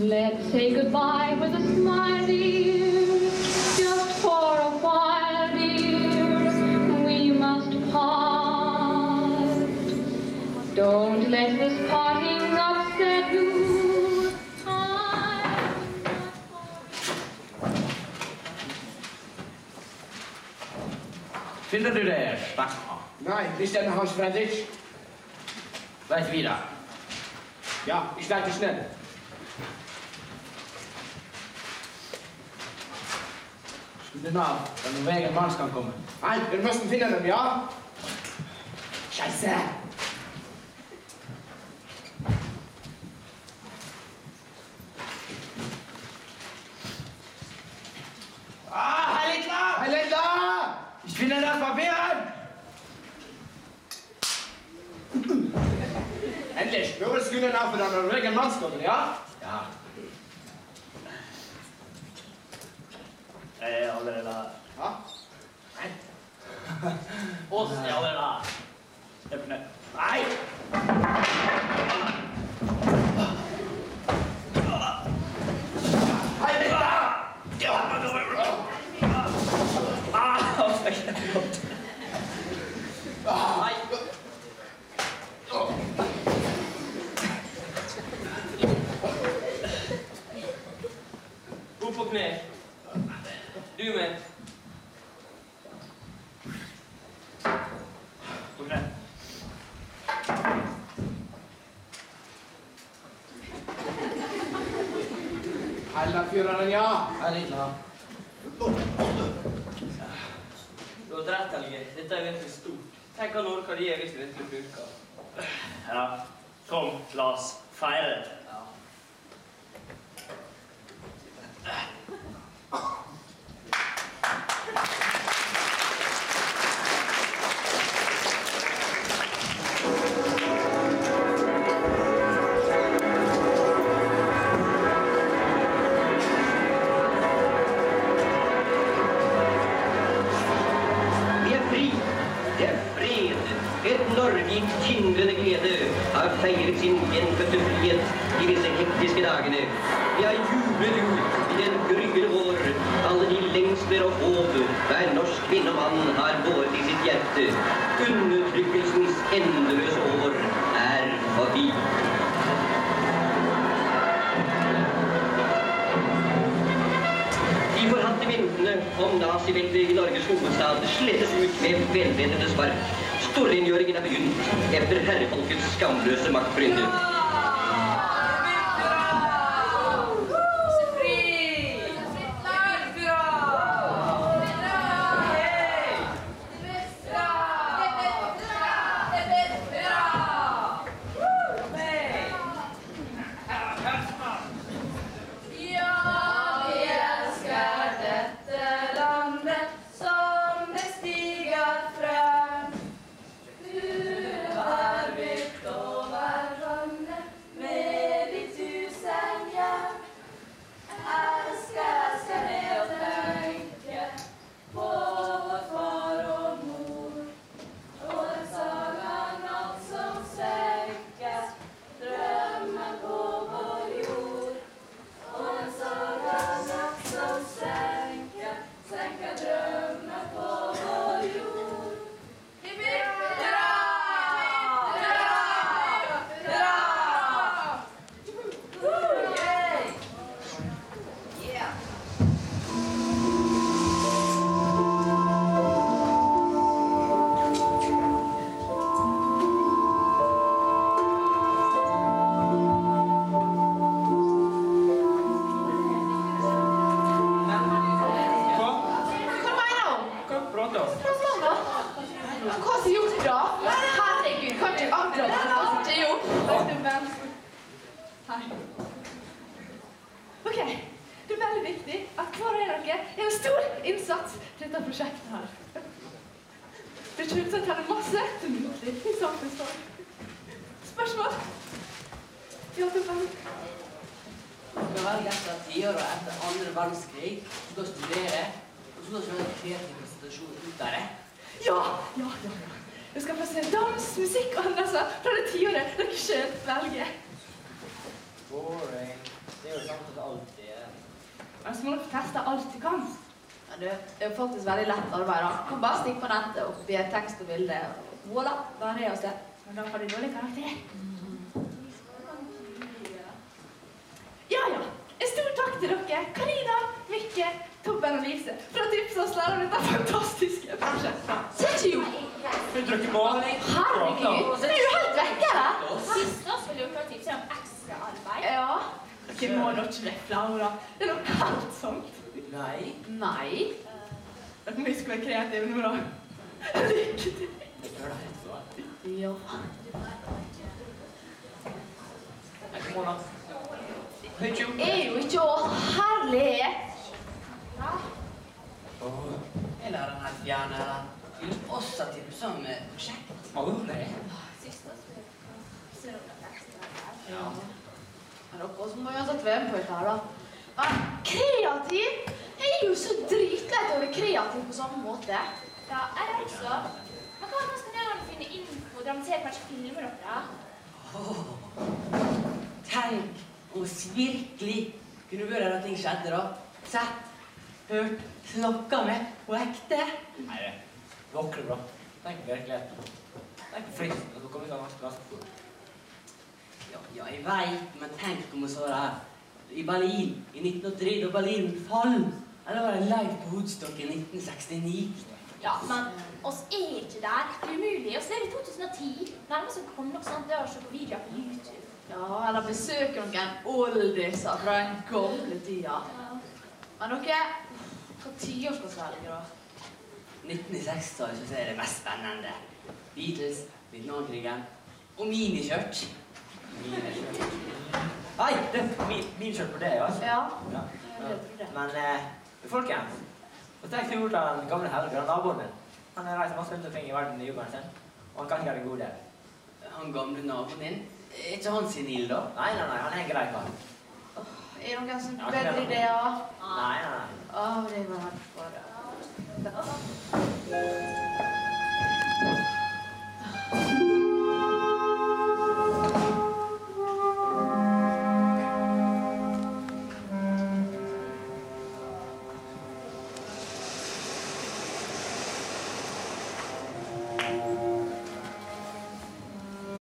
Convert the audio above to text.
Let's say goodbye with a smile, dear. Just for a while, dear. We must part. Don't let this parting upset you. I- Finner du det, stakkar? Nein, nicht dein Haus fertig? Veit vi det? Ja, ich leite schnell. Gute Nacht, wenn du wegen Max kann kommen. Halt, wir müssen finden, ja? Scheiße! Ah, Herr Littler! Herr Littler! Ich finde das Papier! Endlich! Wir müssen Güter nach für weg im Max kommen, ja? Jeg er allerede her. Hæ? Nei. Åssen er allerede her. Er. Nei! Hey, Länder! Ja, men nå er det Ah, det er kjempegodt. Nei. Opp på kne. Du med. På kne. Alla Führeren, ja? Littler. Du har rett, Helge. Dette er virkelig stort. Tenk Norge kan gi hvis det virkelig bruker Ja. Kom, la oss feire det. Ja. Fri, det er fred. Et Norge i tindrende glede har feiret sin gjenfødte frihet i disse hektiske dagene. Vi har jublet ut i den gryende vår, alle de lengsler og håp hver norsk kvinne og mann har båret i sitt hjerte. Undertrykkelsens endeløse myntene om naziveldet i Norges hovedstad slettes ut med velvenende spark. Storrengjøringen er begynt etter herrefolkets skamløse maktbrynde. Viktig at hver og en av dere gjør en stor innsats til dette prosjektet her. Det er selvsagt her er masse til nyttig i samfunnsfag. Spørsmål? Ja, til er. Du skal velge et av tiåra etter andre verdenskrig. Du skal studere, og så skal du ha en kreativ presentasjon ut av det. Ja, ja, ja. ja. Du skal få se dans, musikk og hendelser fra det tiåret dere selv velger. Boring. Det Det er jo sant at det alltid er Men så må dere teste alt du kan. Ja, det er jo faktisk veldig lett arbeid. da. Kan bare stikke på nettet og be tekst og bilde. og Voilà, da er det oss det. Men da får de dårlig karakter. Ja, ja. En stor takk til dere, Karina, Mikke, Tobben og Lise, for å tipse oss lærere om dette fantastiske prosjektet. Så kult! Vi drikker maling. Herregud, er jo helt vekke, det. Sist oss ville jo klart tipse om ekstra arbeid. Ja. Dere må ikke bli flaue. Det er noe kaldt sånt. Nei. Nei. Dere må huske å være kreative nå, da. Lykke til. Jeg det. Ja. Er jo ikke å herlig. Jeg Eller den her fjerne. Vil du også tipse om eh, prosjekt? Aldri. Sist oss ville ekstra arbeid. Ja. Som må uansett være med på dette her, da. Men kreativ? Jeg er jo så dritlett å være kreativ på samme måte. Ja, jeg er også. Men hva er skal dere finne info info, dramatisere, kanskje filme dere? Tenk om vi virkelig kunne vært der at ting skjedde, da. Sett, hørt, snakka med på ekte. Nei, det våkner bra. Tenk virkeligheten. Tenk på fristen, og så kommer vi til fort. Ja, ja, jeg veit, men tenk om vi så der i Berlin i 1983, da Berlin falt. Eller var det live på Woodstock i 1969? Ja, men oss er ikke der. Det er umulig. Oss er i 2010. Nærmest å komme noe sånt der og se på videoer på YouTube. Ja, eller besøke noen oldiser fra den gamle tida. Men dere, hva tiår skal vi velge, da? 1960-tallet synes jeg er det mest spennende. Beatles, Vietnamkrigen og miniskjørt. Nei, det er min, min skyld for det, ja. ja. ja. Det. Men eh, folkens, hva tenker du gjort av den gamle Helge, naboen din? Han har reist masse rundt omkring i verden i jobben sin, og han kan ikke være en god del. Han gamle naboen din? Er ikke han sin ild, da? Nei, nei, nei, han er en grei kar. Oh, er noen som ja, bedre ideer? Nei, nei. nei. Oh, det var for... Oh.